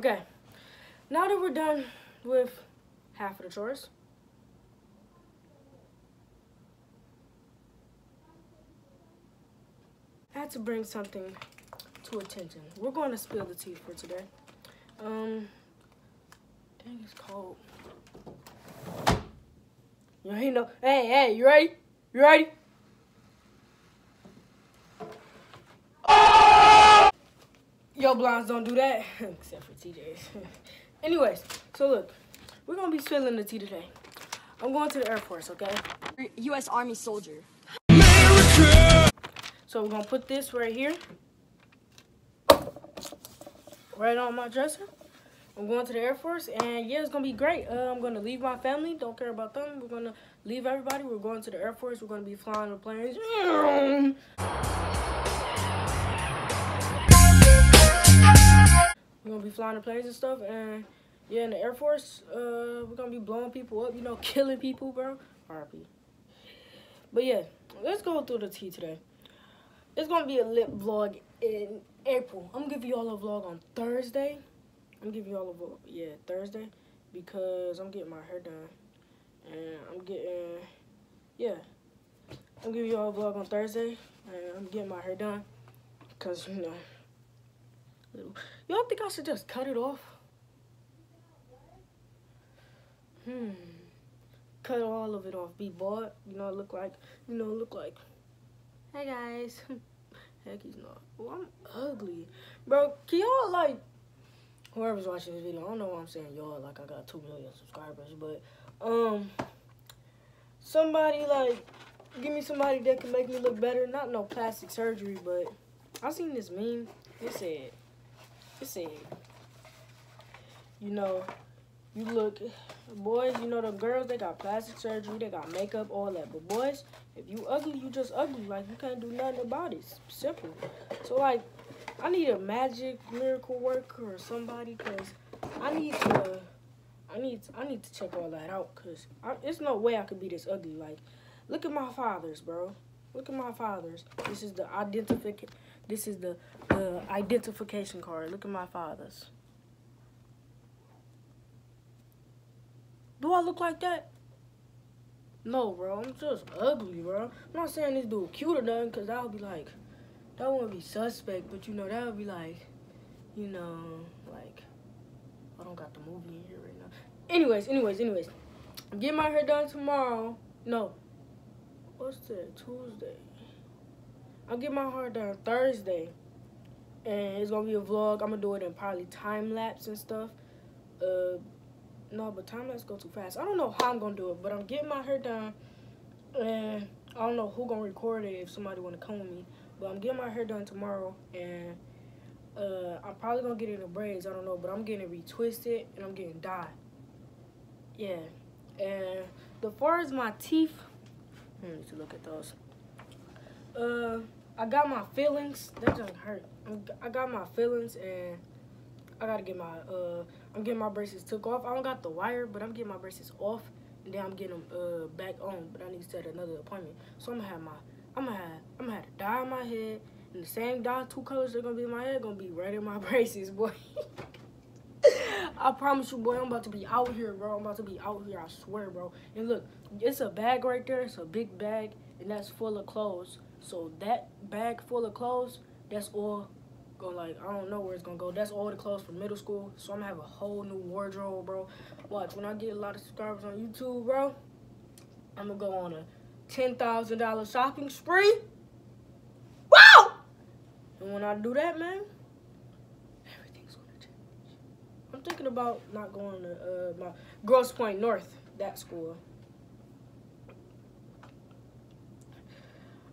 Okay, now that we're done with half of the chores, I had to bring something to attention. We're going to spill the tea for today. Um, dang, it's cold. You ain't no. Hey, hey, you ready? You ready? Yo, blinds don't do that, except for TJ's. Anyways, so look, we're gonna be spilling the tea today. I'm going to the Air Force, okay? U.S. Army soldier. So we're gonna put this right here, right on my dresser. I'm going to the Air Force, and yeah, it's gonna be great. Uh, I'm gonna leave my family. Don't care about them. We're gonna leave everybody. We're going to the Air Force. We're gonna be flying the planes. Gonna be flying the planes and stuff, and yeah, in the Air Force, uh, we're gonna be blowing people up. You know, killing people, bro. RP. But yeah, let's go through the tea today. It's gonna be a lit vlog in April. I'm gonna give you all a vlog on Thursday. I'm giving you all a vlog, yeah, Thursday, because I'm getting my hair done, and I'm getting, yeah, I'm giving you all a vlog on Thursday, and I'm getting my hair done, cause you know, little, you don't think I should just cut it off? Hmm. Cut all of it off. Be bald. You know, look like, you know, look like, hey guys. Heck, he's not. Well, I'm ugly. Bro, can y'all, like, whoever's watching this video, I don't know why I'm saying y'all, like, I got 2 million subscribers, but, um, somebody, like, give me somebody that can make me look better. Not no plastic surgery, but I seen this meme. It said, said, you know, you look, boys, you know, the girls, they got plastic surgery, they got makeup, all that. But boys, if you ugly, you just ugly. Like, you can't do nothing about it. Simple. So, like, I need a magic miracle worker or somebody, because I need to, I need, I need to check all that out, because there's no way I could be this ugly. Like, look at my fathers, bro. Look at my fathers. This is the identification. This is the the identification card. Look at my fathers. Do I look like that? No, bro. I'm just ugly, bro. I'm not saying this dude cute or nothing, because that would be like, that wouldn't be suspect, but you know, that would be like, you know, like, I don't got the movie in here right now. Anyways, anyways, anyways. Getting my hair done tomorrow. No. What's that? Tuesday. I'll get my hair done Thursday. And it's going to be a vlog. I'm going to do it in probably time lapse and stuff. Uh, no, but time lapse go too fast. I don't know how I'm gonna do it, but I'm getting my hair done, and I don't know who gonna record it if somebody wanna come with me. But I'm getting my hair done tomorrow, and uh, I'm probably gonna get it in braids. I don't know, but I'm getting it retwisted and I'm getting dyed. Yeah, and the far as my teeth, I need to look at those. Uh, I got my feelings. That doesn't hurt. I got my feelings and I gotta get my uh I'm getting my braces took off. I don't got the wire, but I'm getting my braces off and then I'm getting them uh back on. But I need to set another appointment. So I'm gonna have my I'm gonna have I'm gonna have to dye my head and the same dye two colors are gonna be in my head gonna be right in my braces, boy. I promise you, boy, I'm about to be out here, bro. I'm about to be out here, I swear, bro. And look, it's a bag right there. It's a big bag, and that's full of clothes. So that bag full of clothes, that's all go like I don't know where it's gonna go. That's all the clothes from middle school. So I'm gonna have a whole new wardrobe, bro. Watch when I get a lot of subscribers on YouTube, bro. I'm gonna go on a ten thousand dollar shopping spree. Wow! And when I do that, man, everything's gonna change. I'm thinking about not going to uh, my Grosse Pointe North, that school.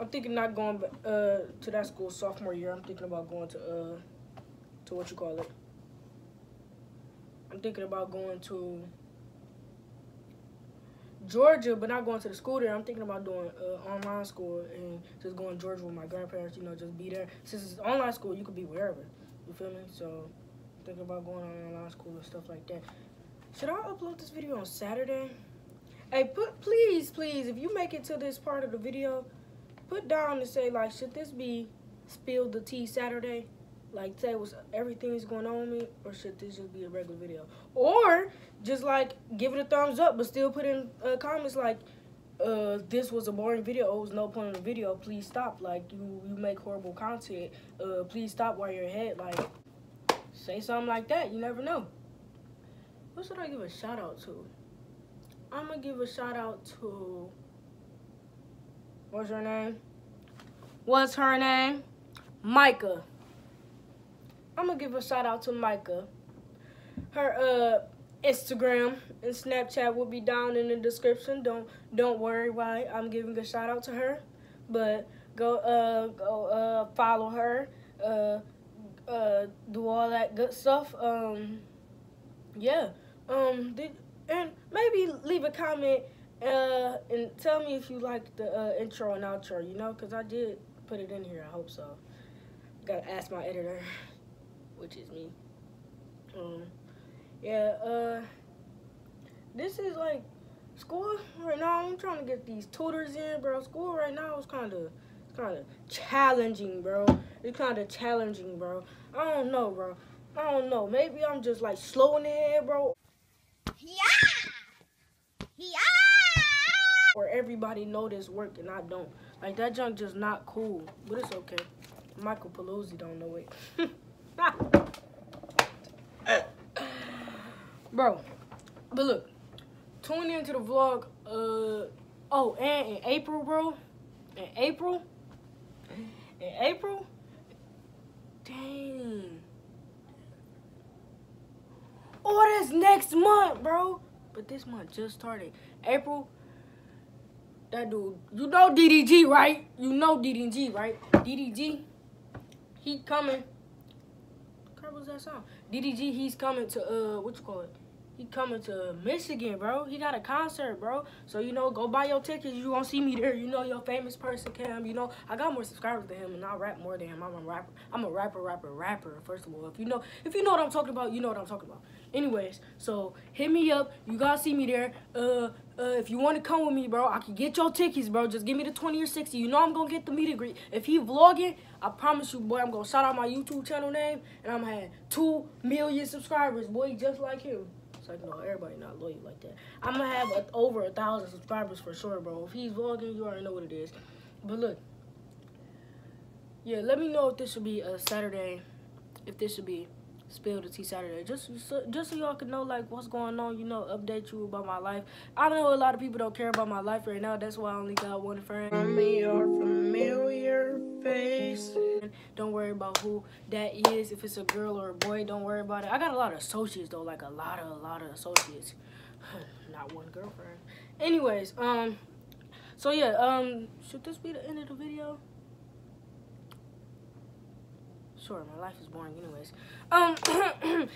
I'm thinking not going uh, to that school sophomore year. I'm thinking about going to uh, to what you call it. I'm thinking about going to Georgia, but not going to the school there. I'm thinking about doing uh, online school and just going to Georgia with my grandparents. You know, just be there. Since it's online school, you could be wherever. You feel me? So, thinking about going on online school and stuff like that. Should I upload this video on Saturday? Hey, put please, please, if you make it to this part of the video, put down and say like, should this be spilled the tea Saturday? like say what's everything is going on me, or should this just be a regular video? Or just like give it a thumbs up, but still put in uh, comments like, uh, this was a boring video. It was no point in the video. Please stop. Like you, you make horrible content. Uh, please stop while you're ahead. Like say something like that. You never know. What should I give a shout out to? I'm gonna give a shout out to. What's her name? What's her name? Micah. I'm gonna give a shout out to Micah. Her uh Instagram and Snapchat will be down in the description. Don't don't worry why I'm giving a shout out to her, but go uh go uh follow her. Uh uh do all that good stuff. Um yeah. Um did and maybe leave a comment uh and tell me if you like the uh, intro and outro, you know, cuz I did put it in here. I hope so. Got to ask my editor which is me. Um, yeah, uh, this is like school right now. I'm trying to get these tutors in, bro. School right now is kind of, kind of challenging, bro. It's kind of challenging, bro. I don't know, bro. I don't know. Maybe I'm just like slow in the head, bro. Yeah. Yeah. Or everybody know this work and I don't. Like that junk just not cool, but it's okay. Michael Pelosi don't know it. Bro, but look, tune into the vlog. Uh, oh, and in April, bro, in April, in April, dang. Oh, that's next month, bro. But this month just started. April, that dude, you know DDG, right? You know DDG, right? DDG, he coming What was that song? DDG, he's coming to, uh, what you call it? He coming to Michigan, bro. He got a concert, bro. So, you know, go buy your tickets. You won't see me there. You know, your famous person, Cam. You know, I got more subscribers than him, and I rap more than him. I'm a rapper. I'm a rapper, rapper, rapper, first of all. If you know, if you know what I'm talking about, you know what I'm talking about. Anyways, so hit me up. You gotta see me there. Uh, uh, if you want to come with me, bro, I can get your tickets, bro. Just give me the 20 or 60. You know I'm gonna get the meet and greet. If he vlogging, I promise you, boy, I'm gonna shout out my YouTube channel name, and I'm have two million subscribers, boy, just like him It's like, no, everybody not loyal like that. I'm gonna have a, over a thousand subscribers for sure, bro. If he's vlogging, you already know what it is. But look, yeah, let me know if this should be a Saturday, if this should be Spill the Tea Saturday, just so, just so y'all can know like what's going on, you know, update you about my life. I know a lot of people don't care about my life right now. That's why I only got one friend. familiar face. Don't worry about who that is. If it's a girl or a boy, don't worry about it. I got a lot of associates though, like a lot of a lot of associates. Not one girlfriend. Anyways, um, so yeah, um, should this be the end of the video? Sure, my life is boring anyways. Um,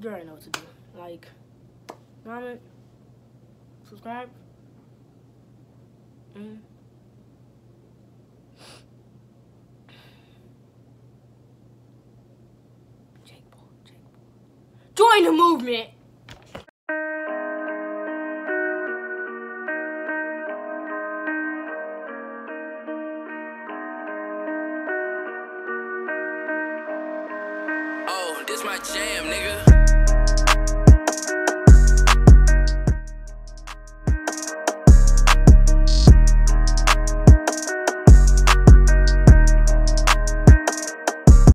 you already know what to do. Like, comment, subscribe, and Join the movement! My jam, nigga.